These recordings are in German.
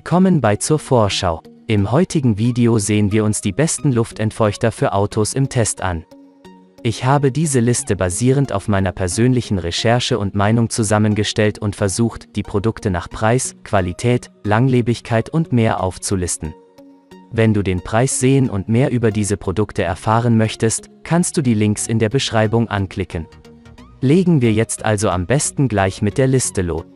Willkommen bei zur Vorschau. Im heutigen Video sehen wir uns die besten Luftentfeuchter für Autos im Test an. Ich habe diese Liste basierend auf meiner persönlichen Recherche und Meinung zusammengestellt und versucht, die Produkte nach Preis, Qualität, Langlebigkeit und mehr aufzulisten. Wenn du den Preis sehen und mehr über diese Produkte erfahren möchtest, kannst du die Links in der Beschreibung anklicken. Legen wir jetzt also am besten gleich mit der Liste los.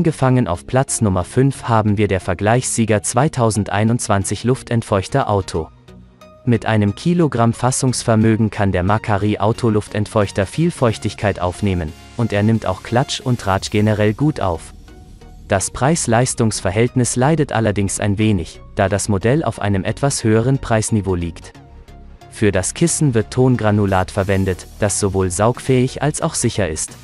Angefangen auf Platz Nummer 5 haben wir der Vergleichssieger 2021 Luftentfeuchter Auto. Mit einem Kilogramm Fassungsvermögen kann der Macari Autoluftentfeuchter viel Feuchtigkeit aufnehmen, und er nimmt auch Klatsch und Ratsch generell gut auf. Das Preis-Leistungs-Verhältnis leidet allerdings ein wenig, da das Modell auf einem etwas höheren Preisniveau liegt. Für das Kissen wird Tongranulat verwendet, das sowohl saugfähig als auch sicher ist.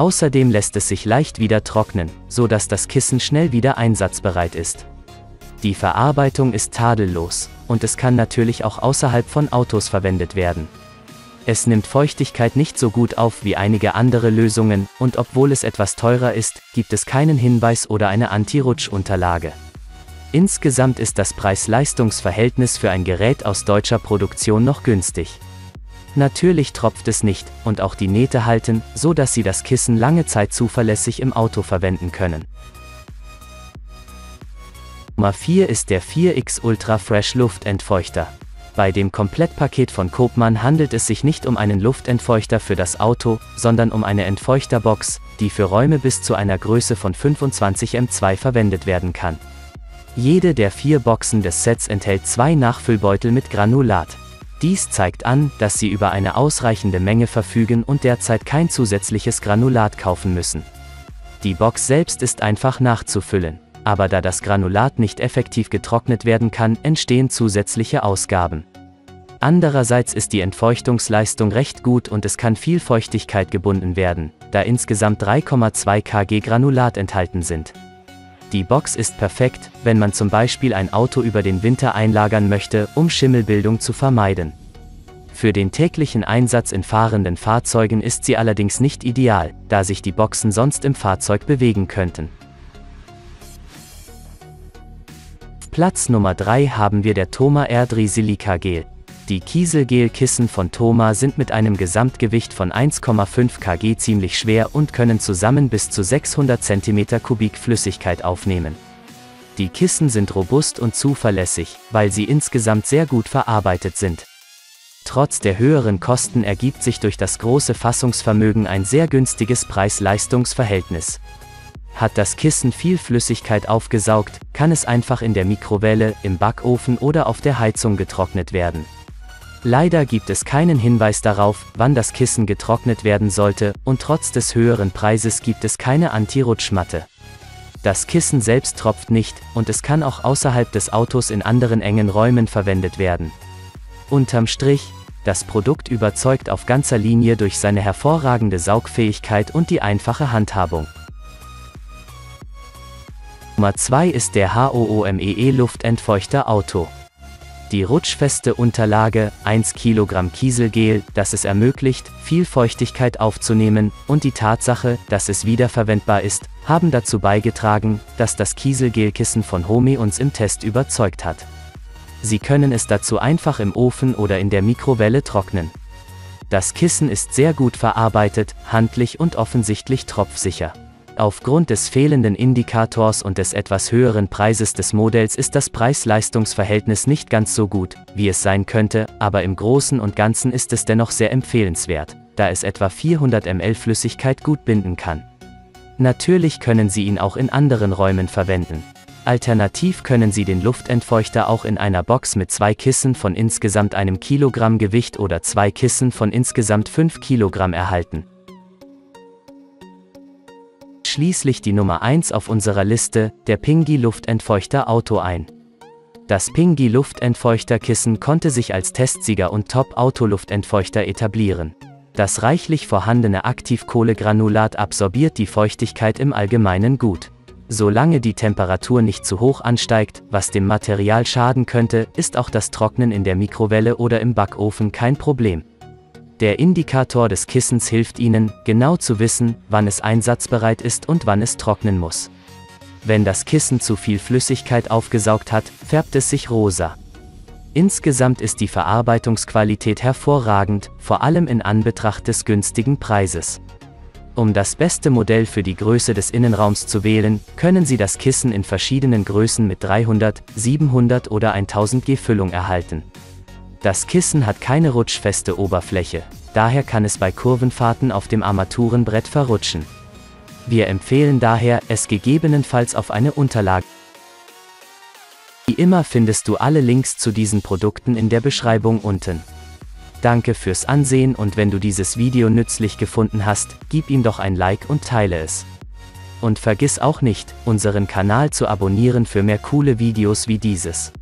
Außerdem lässt es sich leicht wieder trocknen, so dass das Kissen schnell wieder einsatzbereit ist. Die Verarbeitung ist tadellos, und es kann natürlich auch außerhalb von Autos verwendet werden. Es nimmt Feuchtigkeit nicht so gut auf wie einige andere Lösungen, und obwohl es etwas teurer ist, gibt es keinen Hinweis oder eine Anti-Rutsch-Unterlage. Insgesamt ist das Preis-Leistungs-Verhältnis für ein Gerät aus deutscher Produktion noch günstig. Natürlich tropft es nicht, und auch die Nähte halten, so dass Sie das Kissen lange Zeit zuverlässig im Auto verwenden können. Nummer 4 ist der 4X Ultra Fresh Luftentfeuchter. Bei dem Komplettpaket von Kopmann handelt es sich nicht um einen Luftentfeuchter für das Auto, sondern um eine Entfeuchterbox, die für Räume bis zu einer Größe von 25 M2 verwendet werden kann. Jede der vier Boxen des Sets enthält zwei Nachfüllbeutel mit Granulat. Dies zeigt an, dass Sie über eine ausreichende Menge verfügen und derzeit kein zusätzliches Granulat kaufen müssen. Die Box selbst ist einfach nachzufüllen, aber da das Granulat nicht effektiv getrocknet werden kann, entstehen zusätzliche Ausgaben. Andererseits ist die Entfeuchtungsleistung recht gut und es kann viel Feuchtigkeit gebunden werden, da insgesamt 3,2 kg Granulat enthalten sind. Die Box ist perfekt, wenn man zum Beispiel ein Auto über den Winter einlagern möchte, um Schimmelbildung zu vermeiden. Für den täglichen Einsatz in fahrenden Fahrzeugen ist sie allerdings nicht ideal, da sich die Boxen sonst im Fahrzeug bewegen könnten. Platz Nummer 3 haben wir der Thoma Erdri Silica Gel. Die Kieselgel-Kissen von Thoma sind mit einem Gesamtgewicht von 1,5 kg ziemlich schwer und können zusammen bis zu 600 cm Kubik Flüssigkeit aufnehmen. Die Kissen sind robust und zuverlässig, weil sie insgesamt sehr gut verarbeitet sind. Trotz der höheren Kosten ergibt sich durch das große Fassungsvermögen ein sehr günstiges Preis-Leistungs-Verhältnis. Hat das Kissen viel Flüssigkeit aufgesaugt, kann es einfach in der Mikrowelle, im Backofen oder auf der Heizung getrocknet werden. Leider gibt es keinen Hinweis darauf, wann das Kissen getrocknet werden sollte, und trotz des höheren Preises gibt es keine Anti-Rutschmatte. Das Kissen selbst tropft nicht, und es kann auch außerhalb des Autos in anderen engen Räumen verwendet werden. Unterm Strich, das Produkt überzeugt auf ganzer Linie durch seine hervorragende Saugfähigkeit und die einfache Handhabung. Nummer 2 ist der HOOMEE Luftentfeuchter Auto. Die rutschfeste Unterlage, 1 kg Kieselgel, das es ermöglicht, viel Feuchtigkeit aufzunehmen, und die Tatsache, dass es wiederverwendbar ist, haben dazu beigetragen, dass das Kieselgelkissen von Homi uns im Test überzeugt hat. Sie können es dazu einfach im Ofen oder in der Mikrowelle trocknen. Das Kissen ist sehr gut verarbeitet, handlich und offensichtlich tropfsicher. Aufgrund des fehlenden Indikators und des etwas höheren Preises des Modells ist das Preis-Leistungs-Verhältnis nicht ganz so gut, wie es sein könnte, aber im Großen und Ganzen ist es dennoch sehr empfehlenswert, da es etwa 400 ml Flüssigkeit gut binden kann. Natürlich können Sie ihn auch in anderen Räumen verwenden. Alternativ können Sie den Luftentfeuchter auch in einer Box mit zwei Kissen von insgesamt einem Kilogramm Gewicht oder zwei Kissen von insgesamt 5 Kilogramm erhalten schließlich die Nummer 1 auf unserer Liste, der Pingi Luftentfeuchter Auto ein. Das Pingi Luftentfeuchterkissen konnte sich als Testsieger und Top-Autoluftentfeuchter etablieren. Das reichlich vorhandene Aktivkohlegranulat absorbiert die Feuchtigkeit im Allgemeinen gut. Solange die Temperatur nicht zu hoch ansteigt, was dem Material schaden könnte, ist auch das Trocknen in der Mikrowelle oder im Backofen kein Problem. Der Indikator des Kissens hilft Ihnen, genau zu wissen, wann es einsatzbereit ist und wann es trocknen muss. Wenn das Kissen zu viel Flüssigkeit aufgesaugt hat, färbt es sich rosa. Insgesamt ist die Verarbeitungsqualität hervorragend, vor allem in Anbetracht des günstigen Preises. Um das beste Modell für die Größe des Innenraums zu wählen, können Sie das Kissen in verschiedenen Größen mit 300, 700 oder 1000 G Füllung erhalten. Das Kissen hat keine rutschfeste Oberfläche, daher kann es bei Kurvenfahrten auf dem Armaturenbrett verrutschen. Wir empfehlen daher, es gegebenenfalls auf eine Unterlage. Wie immer findest du alle Links zu diesen Produkten in der Beschreibung unten. Danke fürs Ansehen und wenn du dieses Video nützlich gefunden hast, gib ihm doch ein Like und teile es. Und vergiss auch nicht, unseren Kanal zu abonnieren für mehr coole Videos wie dieses.